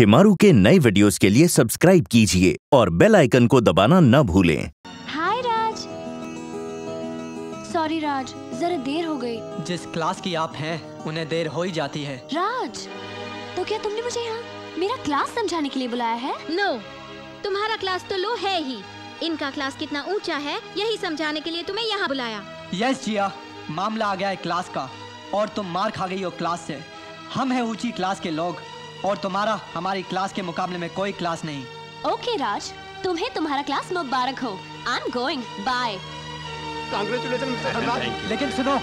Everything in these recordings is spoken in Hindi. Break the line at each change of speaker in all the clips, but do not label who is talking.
शिमारू के नए वीडियोस के लिए सब्सक्राइब कीजिए और बेल आइकन को दबाना न भूलें।
हाय राज। सॉरी राज जरा देर हो गई।
जिस क्लास की आप हैं उन्हें देर हो ही जाती है।
राज तो क्या तुमने मुझे यहाँ मेरा क्लास समझाने के लिए बुलाया है?
नो no, तुम्हारा क्लास तो लो है ही। इनका क्लास कितना ऊँचा है यही समझाने के लिए तुम्हें यहाँ बुलाया।
यस जिया मामला आ गया है क्लास का और तुम मार खा गई हो क्लास से। हम हैं ऊँची क्लास के लोग और तुम्हारा हमारी क्लास के मुकाबले में कोई क्लास नहीं।
ओके okay, राज तुम्हें तुम्हारा क्लास मुबारक हो। आई एम गोइंग बाय
लेकिन सुनो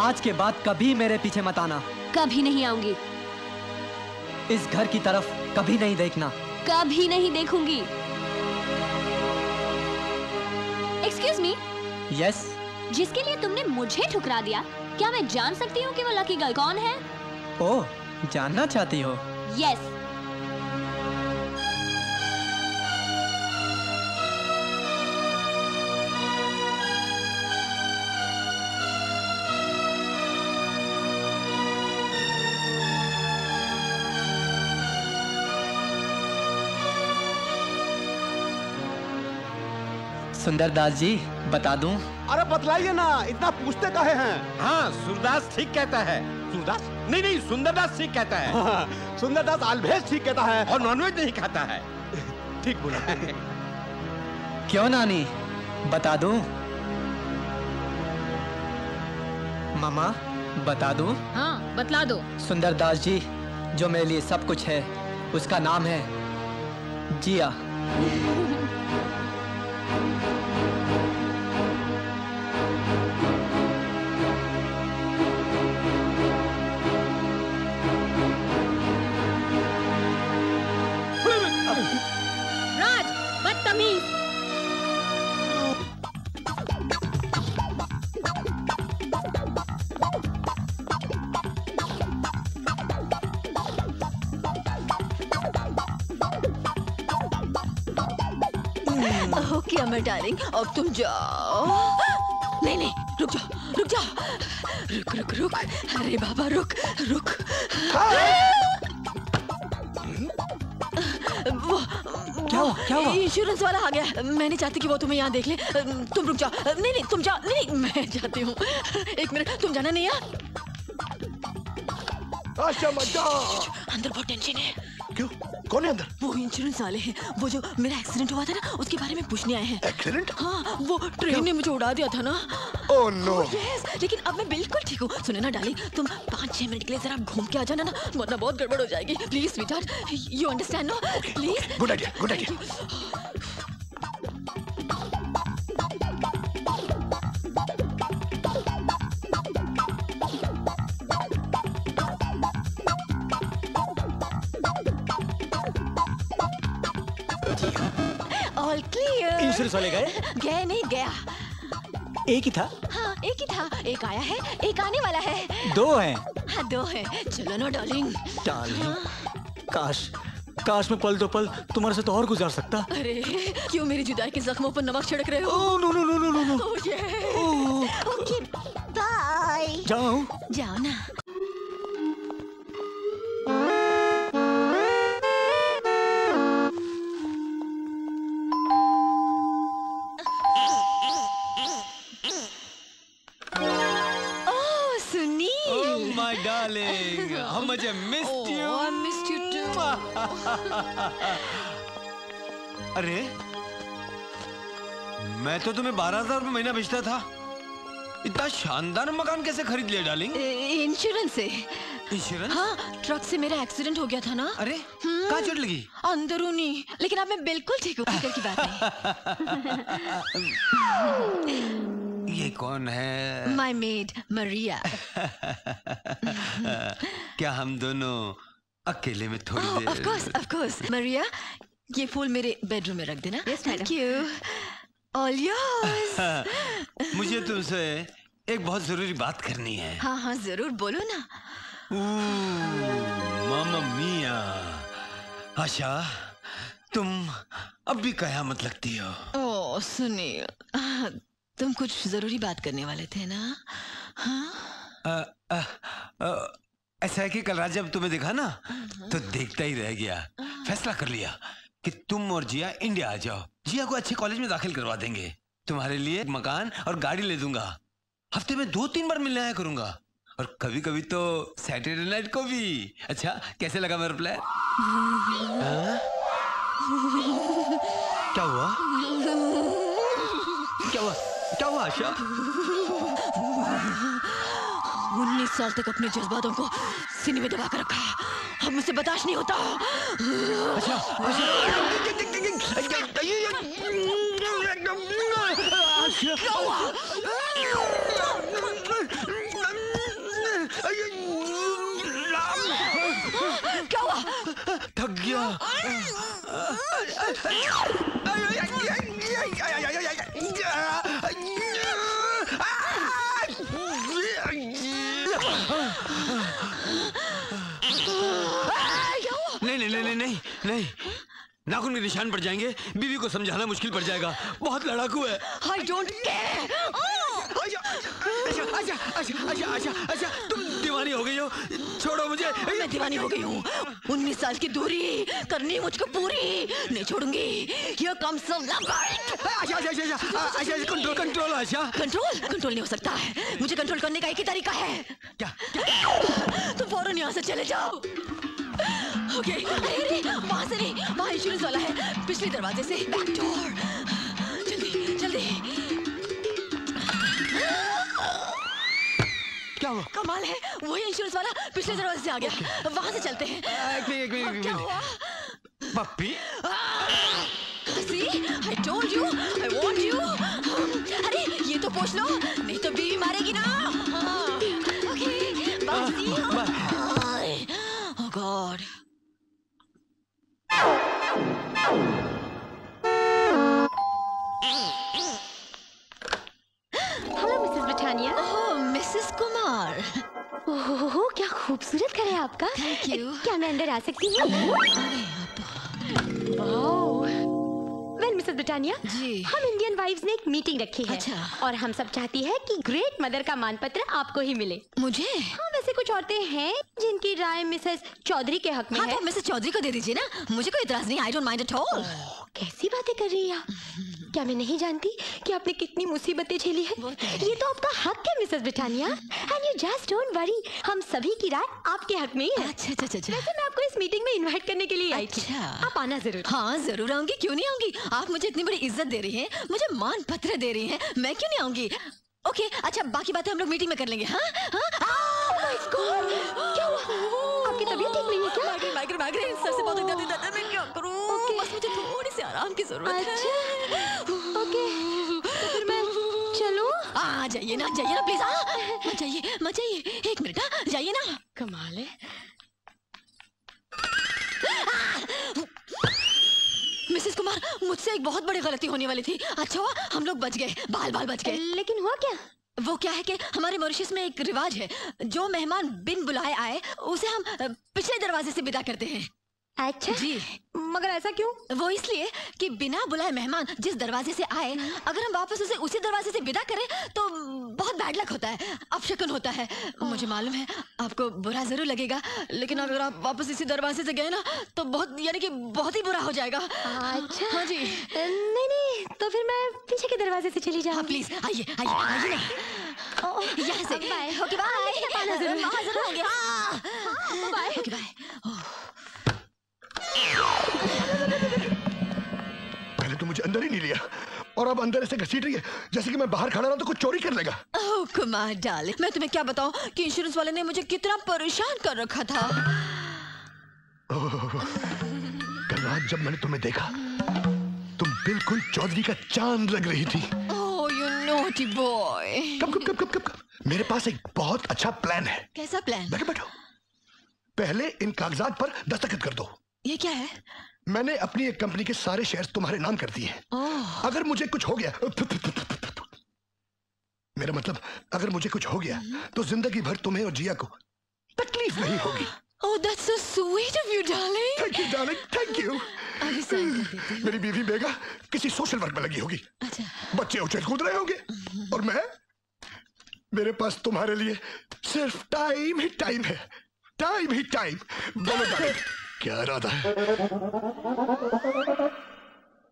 आज के बाद कभी मेरे पीछे मत आना।
कभी नहीं आऊँगी।
इस घर की तरफ़ कभी नहीं देखना।
कभी नहीं देखूँगी। एक्सक्यूज मी
यस
जिसके लिए तुमने मुझे ठुकरा दिया क्या मैं जान सकती हूँ कि वो लकी गर्ल कौन है?
ओ जानना चाहती हो?
यस
सुंदर दास जी बता दूँ
अरे बतलाइए ना इतना पूछते काहे हैं?
हाँ सूरदास ठीक कहता है।
सुंदरदास
नहीं नहीं सुंदरदास ठीक कहता है।
हाँ, सुंदरदास अलभेज ठीक कहता है।
और नॉनवेज नहीं खाता है।
ठीक बोला।
क्यों नानी? बता दूँ? मामा बता दो?
हाँ बतला दो।
सुंदर दास जी जो मेरे लिए सब कुछ है उसका नाम है जिया।
ओके अमर डार्लिंग अब तुम जाओ। नहीं नहीं रुक जाओ रुक जाओ। रुक रुक रुक। अरे बाबा रुक रुक। वो
क्या हुआ? क्या हुआ?
इंश्योरेंस वाला आ गया। मैं नहीं चाहती कि वो तुम्हें यहाँ देख ले। तुम रुक जाओ। नहीं नहीं तुम जाओ। नहीं नहीं मैं जाती हूँ। एक मिनट तुम जाना नहीं यार
अच्छा मज़ा।
अंदर बहुत टेंशन है।
क्यों? कौन है अंदर?
वो इंश्योरेंस वाले हैं। वो जो मेरा एक्सीडेंट हुआ था ना उसके बारे में पूछने आए हैं।
एक्सीडेंट
हाँ वो ट्रेन ने मुझे उड़ा दिया था ना।
ओह नो
यस लेकिन अब मैं बिल्कुल ठीक हूँ। सुने ना डाली तुम पाँच छह मिनट के लिए जरा घूम के आ जाना ना वरना बहुत गड़बड़ हो जाएगी। प्लीज़ विचार you understand no? Please
good idea good idea
वाले गए?
गए नहीं गया।
एक ही था?
हाँ एक ही था। एक आया है एक आने वाला है।
दो हैं।
हाँ दो है। चलो ना डार्लिंग
डार्लिंग काश काश मैं पल दो पल तुम्हारे साथ और गुजार सकता।
अरे क्यों मेरी जुदाई के जख्मों पर नमक छिड़क रहे हो?
ओह no no no no no no.
Okay bye
जाओ
जाओ ना।
अरे मैं तो तुम्हें बारह हज़ार रुपये महीना बेचता था। इतना शानदार मकान कैसे खरीद लिया डार्लिंग
ए, इंश्योरेंस से।
इंश्योरेंस
हाँ ट्रक से मेरा एक्सीडेंट हो गया था ना।
अरे कहाँ चोट लगी?
अंदरूनी। लेकिन अब मैं बिल्कुल ठीक हूँ की बात नहीं।
ये कौन है?
माय मेड मरिया
क्या हम दोनों अकेले में थोड़ी
ऑफ़
देर
कोर्स ऑफ़ कोर्स मरिया ये फूल मेरे बेडरूम में रख देना। थैंक यू ऑल योर्स
मुझे तुमसे एक बहुत ज़रूरी बात करनी है।
हाँ हाँ ज़रूर बोलो ना।
मामा मिया आशा तुम अब भी कयामत लगती हो।
ओ सुनील तुम कुछ ज़रूरी बात करने वाले थे ना? हाँ?
ऐसा है कि कल रात जब तुम्हें देखा ना तो देखता ही रह गया। फैसला कर लिया। कि तुम और जिया इंडिया आ जाओ। जिया को अच्छे कॉलेज में दाखिल करवा देंगे। तुम्हारे लिए मकान और गाड़ी ले दूँगा। हफ़्ते में दो तीन बार मिलने आया करूँगा। और कभी कभी तो सैटरडे नाइट को भी। अच्छा कैसे लगा मेरा प्लान? हाँ? क्या हुआ? क्या हुआ? क्या हुआ, आशा?
उन्नीस साल तक अपने जज्बातों को सीने में दबा कर रखा अब मुझसे बर्दाश्त नहीं होता
अच्छा
क्या हुआ
थक गया नहीं नहीं नहीं नहीं नहीं नहीं नाखून निशान पड़ जाएँगे बीवी को समझाना मुश्किल पड़ जाएगा बहुत लड़ाकू है
आई डोंट केयर
अच्छा अच्छा अच्छा अच्छा अच्छा अच्छा तुम दीवानी हो गई हो छोड़ो मुझे
मैं दीवानी हो गई हूँ उन्नीस साल की दूरी करनी मुझको पूरी नहीं छोड़ूँगी
अच्छा अच्छा अच्छा अच्छा अच्छा कंट्रोल कंट्रोल अच्छा
कंट्रोल कंट्रोल नहीं हो सकता है मुझे कंट्रोल करने का एक ही तरीका है
क्या
तुम फ़ौरन यहाँ से चले जाओ ओके। वहाँ से नहीं वहाँ इंश्योरेंस वाला है। पिछले दरवाजे से। बैक डोर जल्दी जल्दी।
क्या हुआ?
कमाल है। वही इंश्योरेंस वाला पिछले दरवाजे से आ गया। वहाँ से चलते हैं।
एक मिनट एक मिनट
क्या हुआ?
पप्पी?
See, I told you, I warned you. अरे ये तो पूछ लो।
Mrs Britannia
Oh, Mrs. Kumar.
ओहो क्या खूबसूरत घर है आपका।
Thank you.
क्या मैं अंदर आ सकती हूँ? Well Mrs Britannia
ji.
हम इंडियन वाइफ्स ने एक मीटिंग रखी है।
अच्छा।
और हम सब चाहती है कि ग्रेट मदर का मानपत्र आपको ही मिले।
मुझे?
हाँ वैसे कुछ औरतें हैं जिनकी राय मिसेस चौधरी के हक में
हाँ
है।
तो मिसेस चौधरी को दे दीजिए ना। मुझे कोई इतराज नहीं I don't mind at all
कैसी बातें कर रही है आप? क्या मैं नहीं जानती कि आपने कितनी मुसीबतें झेली है? ये तो आपका हक है Mrs Britannia. And you just don't worry हम सभी की राय आपके हक में ही है।
अच्छा अच्छा अच्छा अच्छा।
वैसे मैं आपको इस मीटिंग में इनवाइट करने के लिए आई थी।
अच्छा।
आप आना ज़रूर।
हाँ ज़रूर आऊँगी। क्यों नहीं आऊँगी? आप मुझे इतनी बड़ी इज़्ज़त दे रही है। मुझे मान पत्र दे रही है। मैं क्यों नहीं आऊँगी? ओके अच्छा बाकी बातें हम लोग मीटिंग में कर लेंगे। हाँ हाँ।
आपकी तबीयत ठीक नहीं है क्या?
माइग्रेन बहुत क्या करूँ? आराम की ज़रूरत है।
ओके। तो फिर मैं चलूँ?
आ जाइए ना जाइए ना प्लीज़ आ। मत जाइए मत जाइए। एक मिनट हाँ जाइए ना।
कमाल है।
मिसेस कुमार मुझसे एक बहुत बड़ी गलती होने वाली थी। अच्छा हुआ हम लोग बच गए बाल बाल बच गए।
लेकिन हुआ क्या?
वो क्या है कि हमारे मॉरिशस में एक रिवाज है जो मेहमान बिन बुलाए आए उसे हम पिछले दरवाजे से विदा करते हैं।
अच्छा
जी।
मगर ऐसा क्यों?
वो इसलिए कि बिना बुलाए मेहमान जिस दरवाजे से आए अगर हम वापस उसे उसी दरवाजे से विदा करें तो बहुत बैड लक होता है अपशकन होता है। मुझे मालूम है आपको बुरा ज़रूर लगेगा लेकिन अगर आप वापस इसी दरवाजे से गए ना तो बहुत यानी कि बहुत ही बुरा हो जाएगा।
अच्छा।
हाँ जी।
नहीं नहीं तो फिर मैं पीछे के दरवाजे से चली
हाँ
जाऊँ
प्लीज़ आइए आइए आइए यहाँ से।
बाय।
Okay bye.
ज़रूर।
वहाँ ज़रूर आएँगे हाँ बाय। Okay bye.
पहले तो मुझे अंदर ही नहीं लिया। और अब अंदर ऐसे घसीट रही है जैसे कि मैं बाहर खड़ा रहा तो कुछ चोरी कर लेगा।
ओह कुमार डाल मैं तुम्हें क्या बताऊँ? कि इंश्योरेंस वाले ने मुझे कितना परेशान कर रखा था।
कल रात जब मैंने तुम्हें देखा तुम बिल्कुल चौधरी का चाँद लग रही थी।
ओह यू नोटी बॉय
कब कब कब कब कब मेरे पास एक बहुत अच्छा प्लान है।
कैसा प्लान
बैठो बैठो। पहले इन कागजात पर दस्तखत कर दो।
ये क्या है?
मैंने अपनी एक कंपनी के सारे शेयर्स तुम्हारे नाम कर दिए। अगर मुझे कुछ हो गया मेरा मतलब अगर मुझे कुछ हो गया तो ज़िंदगी भर तुम्हें और जिया को तकलीफ़ नहीं होगी।
ओह that's so sweet of you darling
thank you darling thank you
अभी साइन कर देती हूँ
मेरी बीवी बेगा किसी सोशल वर्क में लगी होगी।
अच्छा।
बच्चे उछल कूद रहे होंगे। और मैं मेरे पास तुम्हारे लिए सिर्फ़ टाइम ही टाइम है। टाइम ही टाइम बोलो क्या इरादा है।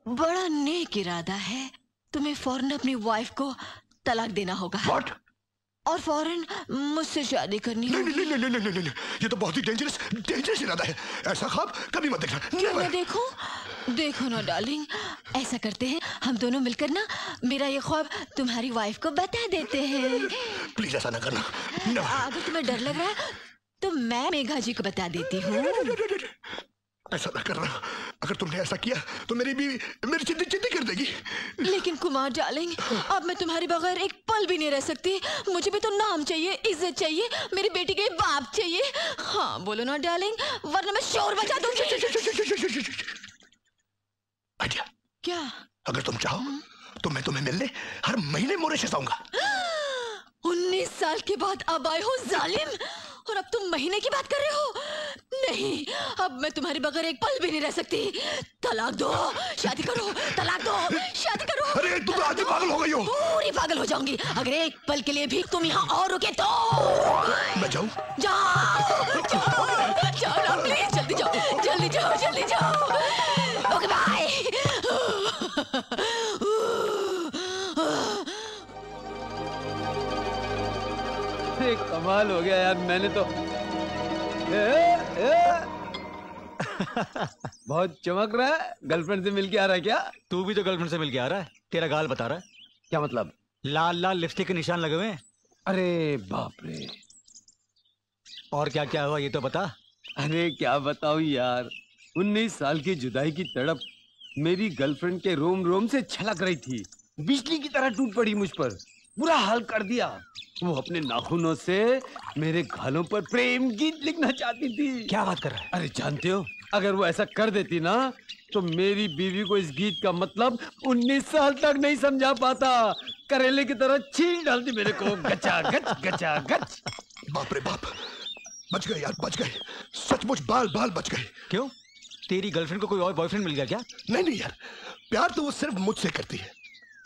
बड़ा नेक इरादा है। तुम्हें फ़ौरन अपनी वाइफ को तलाक देना होगा।
व्हाट
और फ़ौरन मुझसे शादी करनी
नहीं नहीं नहीं नहीं नहीं नहीं नहीं। ये तो बहुत ही डेंजरस डेंजरस इरादा है। ऐसा ख्वाब कभी मत देखना।
मैं
Never.
देखो? देखो ना डार्लिंग ऐसा करते हैं हम दोनों मिलकर ना मेरा ये ख्वाब तुम्हारी वाइफ को बता देते हैं।
प्लीज़ ऐसा ना करना।
अगर तुम्हें डर लग रहा है तो मैं मेघा जी को बता देती हूँ।
ऐसा ना करना। अगर तुमने ऐसा किया तो मेरी बीवी मेरी चिंती चिंती कर देगी।
लेकिन कुमार डार्लिंग अब मैं तुम्हारे बगैर एक पल भी नहीं रह सकती। मुझे भी तो नाम चाहिए इज़्ज़त चाहिए मेरी बेटी के बाप चाहिए। हाँ बोलो ना डार्लिंग वरना मैं शोर बचा दूँगी।
आइडिया?
क्या?
अगर तुम चाहो तो मैं तुम्हें मिलने हर महीने मोरेशियस आऊँगा
उन्नीस साल के बाद अब आए हो जालिम। और अब तुम महीने की बात कर रहे हो? नहीं अब मैं तुम्हारे बगैर एक पल भी नहीं रह सकती। तलाक दो शादी करो तलाक दो शादी करो।
अरे तुम तो आज ही पागल हो गई हो।
पूरी पागल हो जाऊँगी। अगर एक पल के लिए भी तुम यहाँ और रुके तो
मैं जाऊँ?
जाओ जाओ जाओ ना प्लीज़ जल्दी जाओ जल्दी जाओ जल्दी जाओ। ओके बाय
अरे कमाल हो गया यार मैंने तो ए, ए, बहुत चमक रहा है गर्लफ्रेंड से मिलके आ रहा है क्या?
तू भी तो गर्लफ्रेंड से मिलके आ रहा है तेरा गाल बता रहा है।
क्या मतलब?
लाल लाल लिपस्टिक के निशान लगे हुए हैं।
अरे बाप रे।
और क्या क्या हुआ ये तो बता।
अरे क्या बताऊँ यार उन्नीस साल की जुदाई की तड़प मेरी गर्लफ्रेंड के रोम रोम से छलक रही थी। बिजली की तरह टूट पड़ी मुझ पर। बुरा हाल कर दिया। वो अपने नाखूनों से मेरे गालों पर प्रेम गीत लिखना चाहती थी।
क्या बात कर रहा है?
अरे जानते हो अगर वो ऐसा कर देती ना तो मेरी बीवी को इस गीत का मतलब 19 साल तक नहीं समझा पाता। करेले की तरह छील डालती मेरे को। गचा गच गचा गच
बाप रे बाप बच गए यार बच गए। सचमुच बाल बाल बच गए।
क्यों? तेरी गर्लफ्रेंड को कोई और बॉयफ्रेंड मिल गया क्या?
नहीं नहीं यार प्यार तो वो सिर्फ़ मुझसे करती है।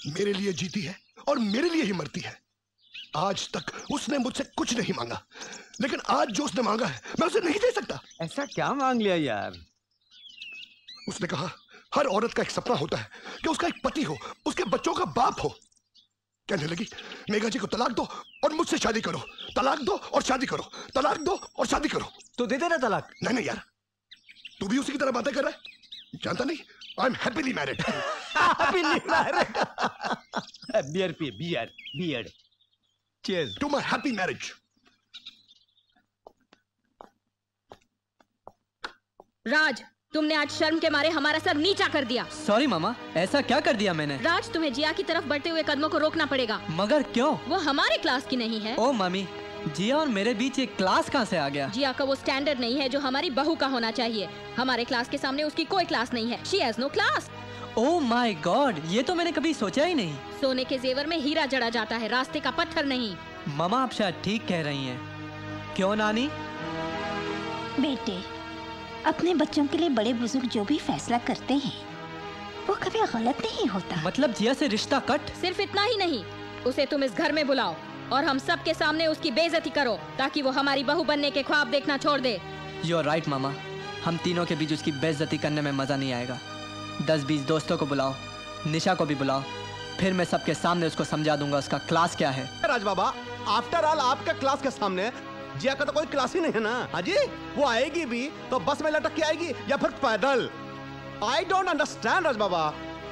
मेरे लिए जीती है। और मेरे लिए ही मरती है। आज तक उसने मुझसे कुछ नहीं मांगा। लेकिन आज जो उसने मांगा है मैं उसे नहीं दे सकता।
ऐसा क्या मांग लिया यार?
उसने कहा हर औरत का एक सपना होता है कि उसका एक पति हो उसके बच्चों का बाप हो। कहने लगी मेघा जी को तलाक दो और मुझसे शादी करो। तलाक दो और शादी करो। तलाक दो और शादी करो।
तो दे देना तलाक।
नहीं नहीं यार। तू भी उसी की तरह बातें कर रहा है। जानता नहीं I am happily married
beer पिए beer beer
cheers
to my happy marriage
Raj तुमने आज शर्म के मारे हमारा सर नीचा कर दिया।
सॉरी मामा ऐसा क्या कर दिया मैंने?
राज तुम्हें जिया की तरफ़ बढ़ते हुए कदमों को रोकना पड़ेगा।
मगर क्यों?
वो हमारे क्लास की नहीं है।
ओ मम्मी जिया और मेरे बीच एक क्लास कहाँ से आ गया?
जिया का वो स्टैंडर्ड नहीं है जो हमारी बहू का होना चाहिए। हमारे क्लास के सामने उसकी कोई क्लास नहीं है। She has no class
oh my god ये तो मैंने कभी सोचा ही नहीं।
सोने के जेवर में हीरा जड़ा जाता है रास्ते का पत्थर नहीं।
मामा आप शायद ठीक कह रही हैं। क्यों नानी?
बेटे अपने बच्चों के लिए बड़े बुज़ुर्ग जो भी फैसला करते हैं वो कभी गलत नहीं होता।
मतलब जिया से रिश्ता कट?
सिर्फ़ इतना ही नहीं उसे तुम इस घर में बुलाओ और हम सब के सामने उसकी बेइज्जती करो ताकि वो हमारी बहू बनने के ख्वाब देखना छोड़ दे।
यू आर राइट मामा। हम तीनों के बीच उसकी बेइज्जती करने में मज़ा नहीं आएगा। दस बीस दोस्तों को बुलाओ, निशा को भी बुलाओ, फिर मैं सबके सामने उसको समझा दूँगा उसका क्लास क्या है।
राज बाबा आफ्टर ऑल आपका क्लास के सामने, जिया का तो कोई क्लास ही नहीं है ना? हाजी वो आएगी भी तो बस में लटक के आएगी या फिर पैदल? आई डोंट अंडरस्टैंड राज बाबा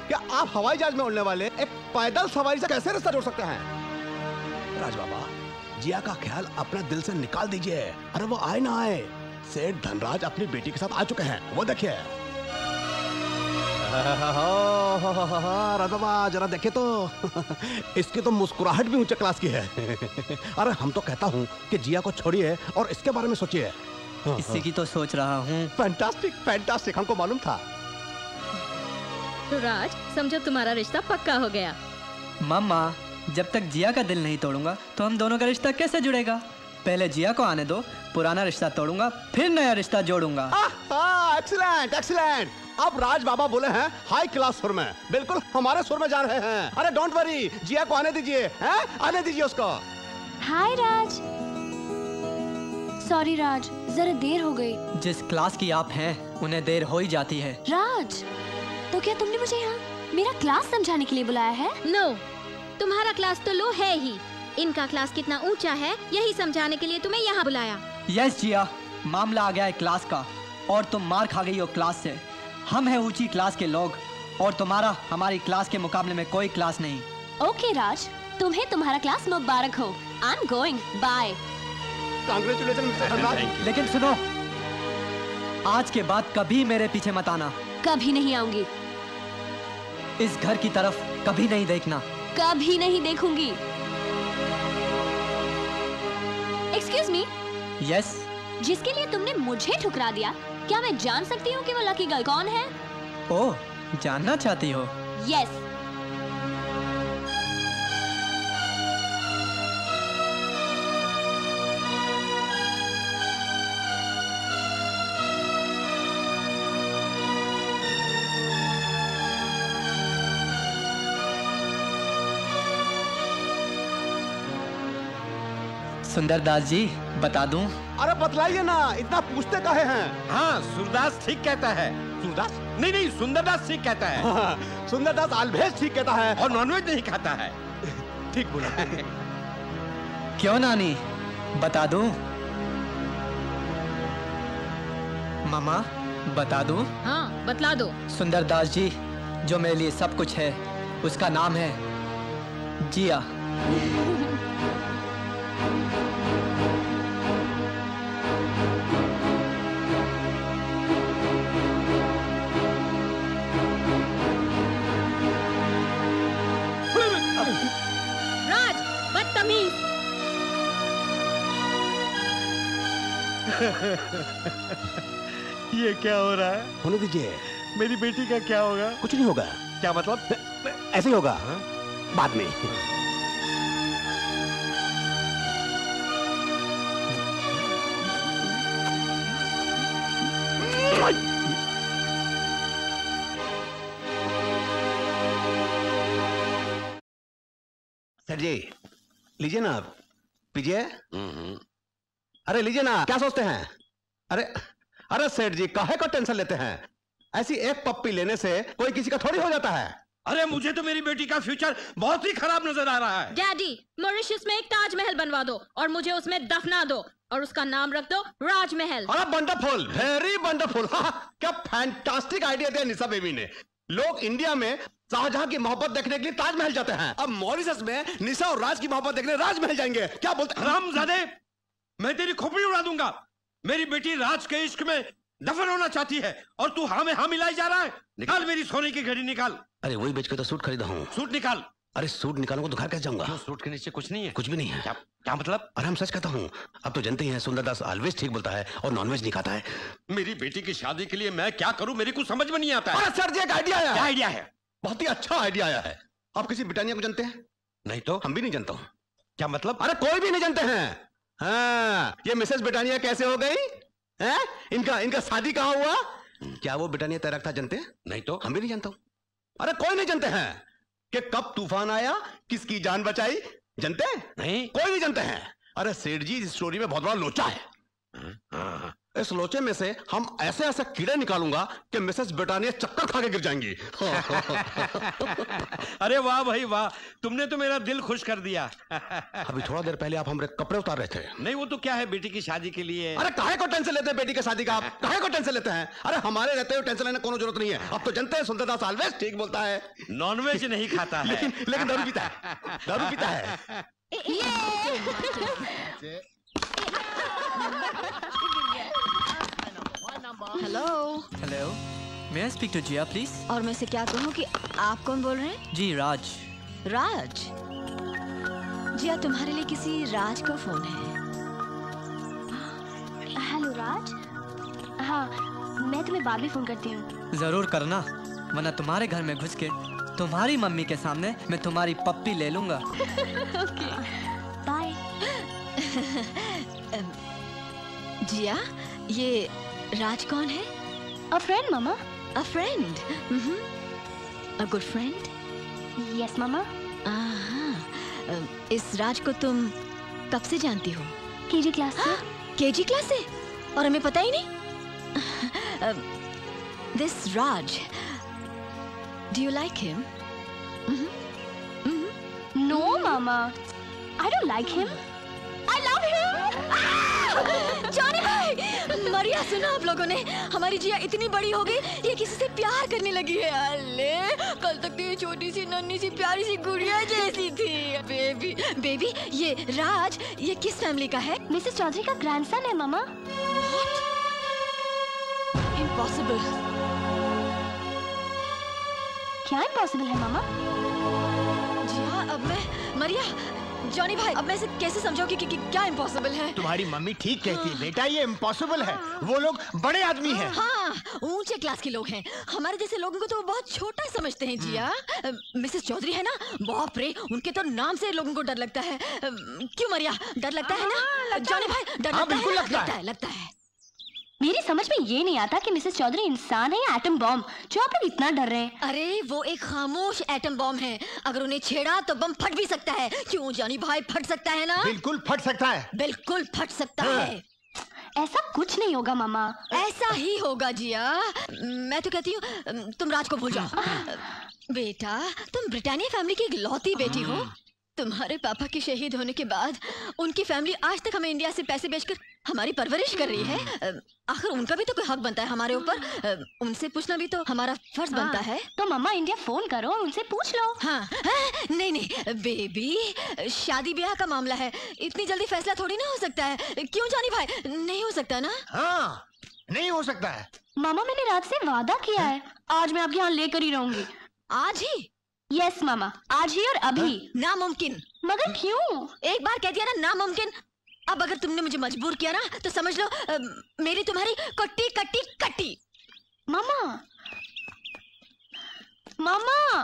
क्या आप हवाई जहाज़ में उड़ने वाले एक पैदल सवारी से कैसे रिश्ता जोड़ सकते हैं? राज बाबा जिया का ख्याल अपने दिल से निकाल दीजिए, अरे वो आए ना आए। सेठ धनराज अपनी बेटी के साथ आ चुके हैं, वो देखिए। जरा देखे तो। इसकी तो मुस्कुराहट भी ऊँचे क्लास की है। अरे हम तो कहता हूँ कि जिया को छोड़िए और इसके बारे में सोचिए।
इसी की तो सोच रहा हूँ।
फैंटास्टिक फैंटास्टिक हमको मालूम था।
तो राज समझो तुम्हारा रिश्ता पक्का हो गया।
मामा जब तक जिया का दिल नहीं तोड़ूँगा तो हम दोनों का रिश्ता कैसे जुड़ेगा? पहले जिया को आने दो पुराना रिश्ता तोड़ूँगा फिर नया रिश्ता जोड़ूँगा।
एक्सीलेंट एक्सीलेंट अब राज बाबा बोले हैं हाई क्लास सुर में। बिल्कुल हमारे सुर में जा रहे हैं। अरे डोंट वरी जिया को आने दीजिए हैं? आने दीजिए उसको।
हाय राज।
सॉरी राज जरा देर हो गई।
जिस क्लास की आप हैं उन्हें देर हो ही जाती है।
राज तो क्या तुमने मुझे यहाँ मेरा क्लास समझाने के लिए बुलाया है?
नो no, तुम्हारा क्लास तो लो है ही। इनका क्लास कितना ऊँचा है यही समझाने के लिए तुम्हें यहाँ बुलाया।
यस जिया मामला आ गया है क्लास का और तुम मार खा गई हो क्लास से। हम हैं ऊँची क्लास के लोग और तुम्हारा हमारी क्लास के मुकाबले में कोई क्लास नहीं।
ओके राज तुम्हें तुम्हारा क्लास मुबारक हो। आई एम गोइंग बाय
लेकिन सुनो आज के बाद कभी मेरे पीछे मत आना।
कभी नहीं आऊँगी।
इस घर की तरफ़ कभी नहीं देखना।
कभी नहीं देखूँगी। एक्सक्यूज मी
यस
जिसके लिए तुमने मुझे ठुकरा दिया क्या मैं जान सकती हूँ कि वो लकी गर्ल कौन है?
ओ जानना चाहती हो।
यस
सुंदरदास जी बता दूँ।
अरे बतलाइए ना इतना पूछते काहे हैं?
हाँ सूरदास ठीक कहता है।
सूरदास
नहीं नहीं सुंदरदास ठीक कहता है।
हाँ, सुंदरदास आलभेज ठीक कहता है।
और नॉनवेज नहीं खाता है।
ठीक बोला।
क्यों नानी? बता दूँ। मामा बता दूँ।
हाँ बतला दो।
सुंदरदास जी जो मेरे लिए सब कुछ है उसका नाम है जिया।
ये क्या हो रहा है?
होने दीजिए।
मेरी बेटी का क्या होगा?
कुछ नहीं होगा।
क्या मतलब?
ऐसे ही होगा। बाद में। सर जी लीजिए ना आप। पीजिए। अरे लीजिए ना क्या सोचते हैं? अरे अरे सेठ जी काहे को टेंशन लेते हैं? ऐसी एक पप्पी लेने से कोई किसी का थोड़ी हो जाता है।
अरे मुझे तो मेरी बेटी का फ्यूचर बहुत ही खराब नज़र आ रहा है।
डैडी मॉरिशस में एक ताजमहल बनवा दो और मुझे उसमें दफना दो और उसका नाम रख दो राजमहल।
अरे वंडरफुल वेरी वंडरफुल क्या फैंटास्टिक आइडिया दिया निशा बेबी ने। लोग इंडिया में शाहजहां की मोहब्बत देखने के लिए ताजमहल जाते हैं। अब मॉरिशस में निशा और राज की मोहब्बत देखने राजमहल जाएँगे। क्या बोलते
हरामजादे मैं तेरी खोपड़ी उड़ा दूँगा। मेरी बेटी राज के इश्क में दफन होना चाहती है और तू हाँ में हाँ मिलाई जा रहा है। निकाल मेरी सोने की घड़ी निकाल।
अरे वही बेच के तो सूट खरीदा हूँ।
सूट निकाल।
अरे सूट निकालूँगा तो घर कैसे जाऊँगा?
सूट के नीचे कुछ नहीं है?
कुछ भी नहीं है।
क्या क्या मतलब?
अरे हम सच कहता हूँ अब तो जानते ही सुंदर सुंदरदास ऑलवेज ठीक बोलता है और नॉनवेज नहीं खाता है।
मेरी बेटी की शादी के लिए मैं क्या करूँ मेरी कुछ समझ में नहीं आता है।
सर जी एक आइडिया आया
आइडिया है?
बहुत ही अच्छा आइडिया आया है। आप किसी ब्रिटानिया को जानते हैं?
नहीं तो?
हम भी नहीं जानता हूँ।
क्या मतलब?
अरे कोई भी नहीं जानते हैं। हाँ ये मिसेस ब्रिटानिया कैसे हो गई? है? इनका इनका शादी कहाँ हुआ? क्या वो ब्रिटानिया तैराक था जानते?
नहीं तो।
हम भी नहीं जानता हूँ। अरे कोई नहीं जानते हैं कि कब तूफ़ान आया किसकी जान बचाई जानते?
नहीं।
कोई नहीं जानते हैं। अरे सेठ जी इस स्टोरी में बहुत बड़ा लोचा है। इस लोचे में से हम ऐसे ऐसे कीड़े निकालूँगा कि मिसेस ब्रिटानिया चक्कर खा के गिर जाएँगी
अरे वाह भाई वाह तुमने तो मेरा दिल खुश कर दिया
अभी थोड़ा देर पहले आप हमारे कपड़े उतार रहे थे
नहीं वो तो क्या है बेटी की शादी के लिए
अरे काहे को टेंशन लेते हैं बेटी की शादी का आप काहे को टेंशन लेते हैं अरे हमारे रहते हुए टेंशन लेने कोनो ज़रूरत नहीं है अब तो जानते हैं सुंदरदास ऑलवेज ठीक बोलता है
नॉनवेज नहीं खाता है
लेकिन लेकिन दारू पीता है दारू पीता है
hello
hello may I speak to Jiya please
और मैं से क्या कहूँ कि आप कौन बोल रहे हैं?
जी राज
राज जिया तुम्हारे लिए किसी राज का फ़ोन है।
हेलो राज हाँ मैं तुम्हें बाद में फ़ोन करती हूँ।
ज़रूर करना वरना तुम्हारे घर में घुस के तुम्हारी मम्मी के सामने मैं तुम्हारी पप्पी ले लूँगा।
बाय
जिया ये राज कौन है?
A friend mama
a friend a good friend
yes मामा
इस राज को तुम कब से जानती हो?
केजी क्लास से.
केजी क्लास से? और हमें पता ही नहीं? This Raj do you like him
no mama I don't like him
I love him Johnny भाई मरिया सुना आप लोगों ने? हमारी जिया इतनी बड़ी हो गई ये किसी से प्यार करने लगी है। अले कल तक तो ये छोटी सी नन्ही सी प्यारी सी गुड़िया जैसी थी। बेबी बेबी ये राज ये किस फैमिली का है?
मिसेस चौधरी का ग्रैंडसन है मामा।
इम्पॉसिबल
क्या इम्पॉसिबल है मामा?
जी हाँ अब मैं मरिया जॉनी भाई अब मैं इसे कैसे समझाऊं कि, कि कि क्या इम्पॉसिबल है?
तुम्हारी मम्मी ठीक कहती है बेटा ये इम्पॉसिबल है। वो लोग बड़े आदमी हैं।
हाँ ऊँचे क्लास के लोग हैं। हमारे जैसे लोगों को तो वो बहुत छोटा समझते हैं जिया। मिसेस चौधरी है ना? बाप रे उनके तो नाम से लोगों को डर लगता है। क्यों मरिया? डर लगता है ना? जॉनी भाई डर
हाँ,
लगता है
लगता है।
है है
मेरी समझ में ये नहीं आता कि मिसेस चौधरी इंसान है या एटम बॉम्ब जो आप लोग इतना डर रहे हैं।
अरे वो एक खामोश एटम बॉम्ब है। अगर उन्हें छेड़ा तो बम फट भी सकता है। क्यों जानी भाई फट सकता है ना?
बिल्कुल फट सकता है।
बिल्कुल फट सकता
हाँ।
है।
ऐसा कुछ नहीं होगा मामा।
ऐसा ही होगा जिया। मैं तो कहती हूँ तुम राज को भूल जाओ। बेटा तुम ब्रिटानिया फैमिली की इकलौती बेटी हो। तुम्हारे पापा के शहीद होने के बाद उनकी फैमिली आज तक हमें इंडिया से पैसे बेचकर हमारी परवरिश कर रही है। आखिर उनका भी तो कोई हक बनता है हमारे ऊपर। उनसे पूछना भी तो हमारा फ़र्ज़
हाँ,
बनता है।
तो मम्मा इंडिया फ़ोन करो उनसे पूछ लो।
हाँ, हाँ नहीं नहीं बेबी शादी ब्याह का मामला है। इतनी जल्दी फैसला थोड़ी ना हो सकता है। क्यों जानी भाई? नहीं हो सकता ना?
हाँ नहीं हो सकता है।
मामा मैंने रात से वादा किया है? आज मैं आपके यहाँ लेकर ही रहूँगी।
आज ही?
यस मामा आज ही और अभी।
नामुमकिन।
मगर क्यों?
एक बार कह दिया ना नामुमकिन। अब अगर तुमने मुझे मजबूर किया ना तो समझ लो आ, मेरी तुम्हारी कट्टी कट्टी कट्टी। मामा! मामा!